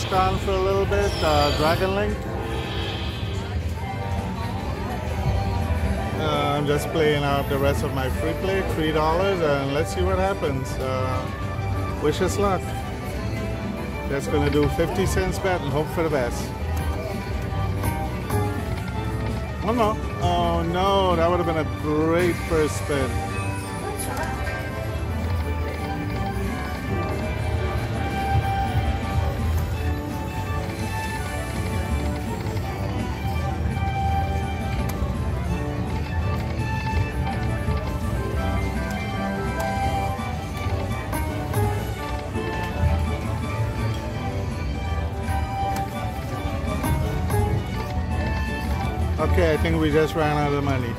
Khan for a little bit, uh, Dragon Link. Uh, I'm just playing out the rest of my free play, $3, and let's see what happens. Uh, wish us luck. Just gonna do 50 cents bet and hope for the best. Oh no, oh no, that would have been a great first spin. Okay, I think we just ran out of money.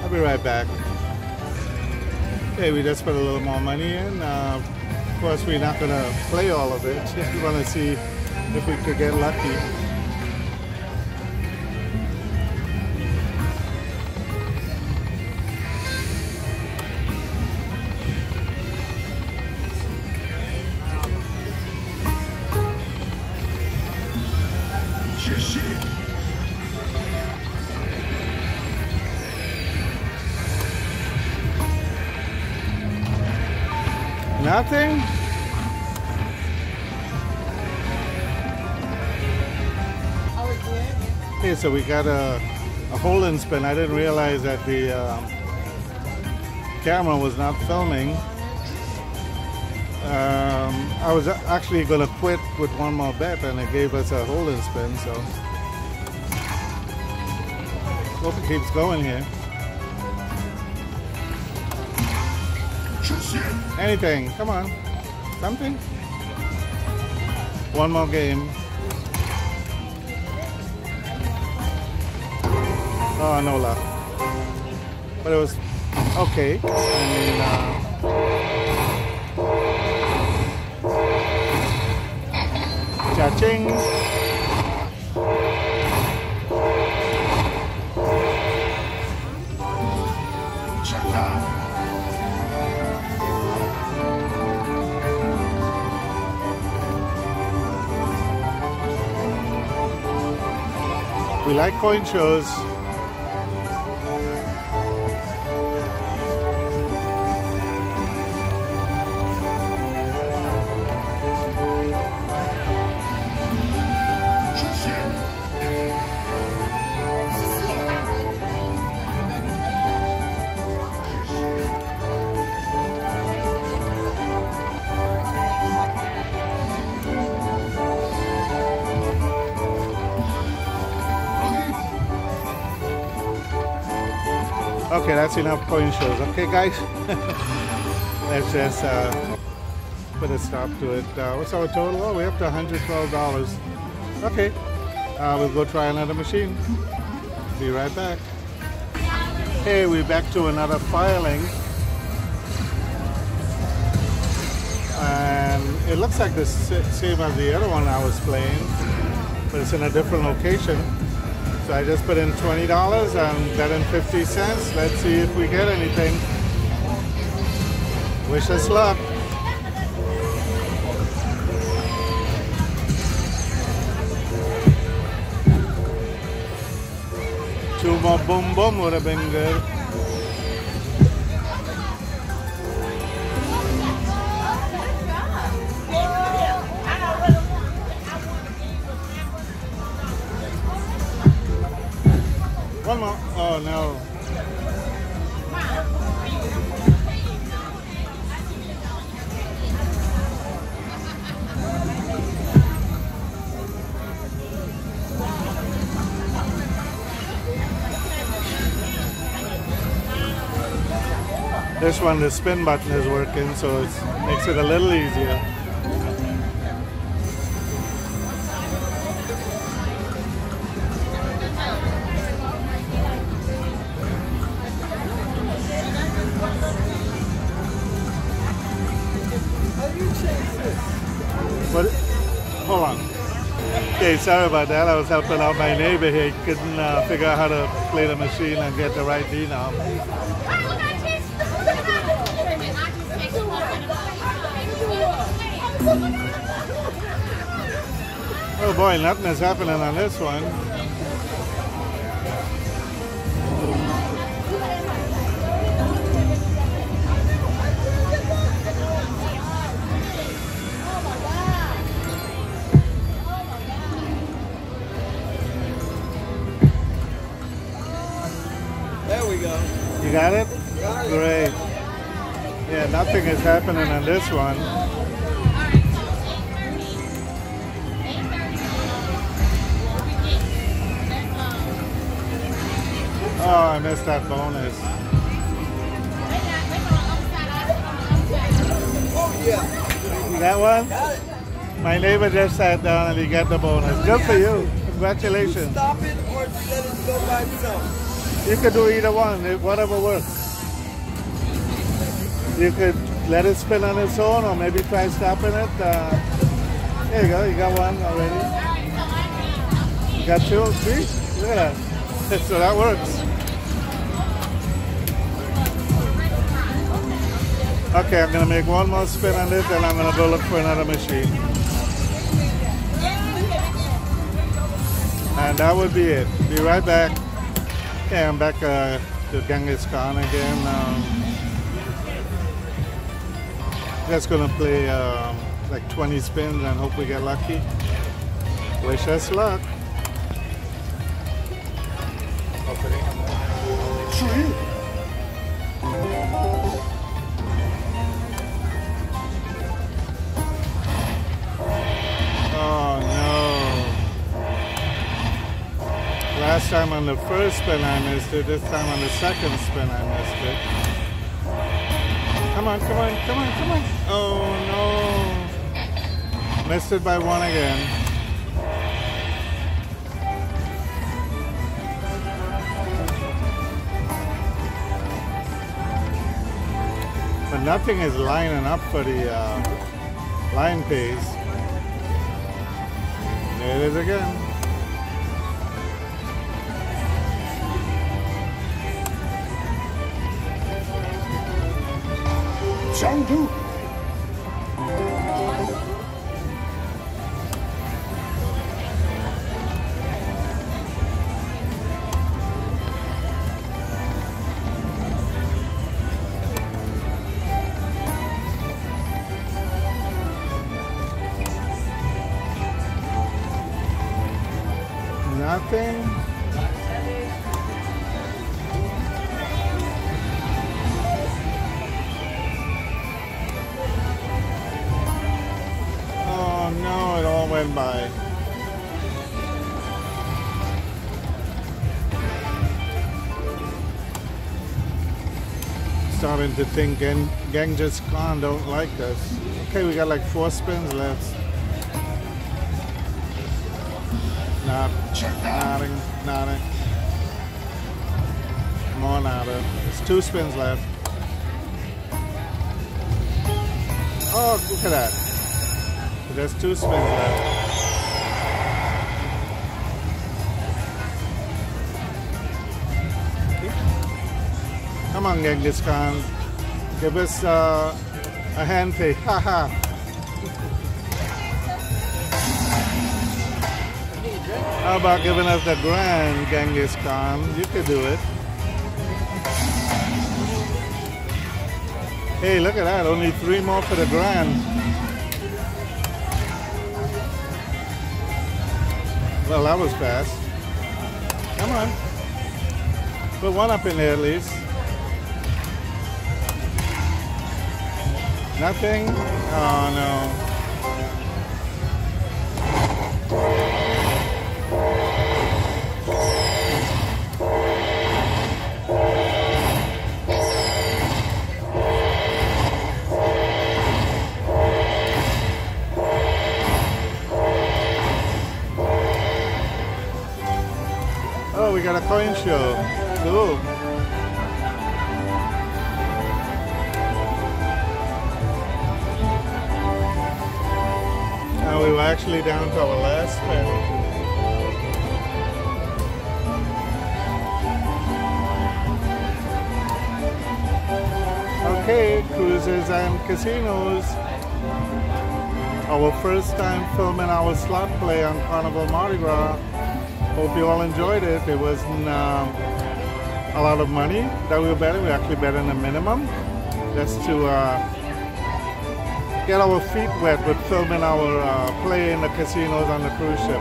I'll be right back. Okay, we just put a little more money in. Uh, of course, we're not going to play all of it. we want to see if we could get lucky. Nothing? Okay, so we got a, a hold and spin. I didn't realize that the um, camera was not filming. Um, I was actually going to quit with one more bet and it gave us a hold and spin, so hope it keeps going here. Anything, come on. Something? One more game. Oh, no luck. But it was okay. I mean, uh, cha-ching. We like coin shows. Okay, that's enough coin shows. Okay, guys, let's just uh, put a stop to it. Uh, what's our total? Oh, we're up to $112. Okay, uh, we'll go try another machine. Be right back. Hey, we're back to another filing. And it looks like the same as the other one I was playing, but it's in a different location. So I just put in $20 and got in 50 cents. Let's see if we get anything. Wish us luck. Two more boom boom would have been good. One more. Oh no. This one, the spin button is working, so it makes it a little easier. Sorry about that. I was helping out my neighbor here. He couldn't uh, figure out how to play the machine and get the right denom. Oh boy, nothing is happening on this one. Got it? Great. Yeah, nothing is happening on this one. Oh, I missed that bonus. Got one? My neighbor just sat down and he got the bonus. Good for you. You Congratulations. stop it or let it go by itself. You could do either one, whatever works. You could let it spin on its own or maybe try stopping it. Uh, there you go, you got one already. You got two, see? Look at that. So that works. Okay, I'm gonna make one more spin on this and I'm gonna go look for another machine. And that would be it. Be right back. Okay, I'm back uh, to Genghis Khan again. Um, just gonna play um, like 20 spins and hope we get lucky. Wish us luck. Oh Time on the first spin I missed it, this time on the second spin I missed it. Come on, come on, come on, come on. Oh no. Missed it by one again. But nothing is lining up for the uh, line pays. There it is again. Chengdu. Nothing. Went by. Starting to think Gen- Genghis Khan don't like us. Okay, we got like four spins left. Not, nothing, nothing. More nada. There's two spins left. Oh, look at that. There's two spins left. On, Genghis Khan. Give us uh, a hand pay. Ha ha. How about giving us the grand, Genghis Khan? You could do it. Hey, look at that. Only three more for the grand. Well, that was fast. Come on. Put one up in there at least. Nothing? Oh, no. Oh, we got a coin show. Cool. Actually down to our last spin. Okay, cruises and casinos. our first time filming our slot play on Carnival Mardi Gras. Hope you all enjoyed it. It wasn't um, a lot of money that we were betting. We actually betting a minimum just to uh, get our feet wet with filming our uh, play in the casinos on the cruise ship.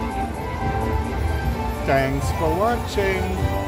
Thanks for watching.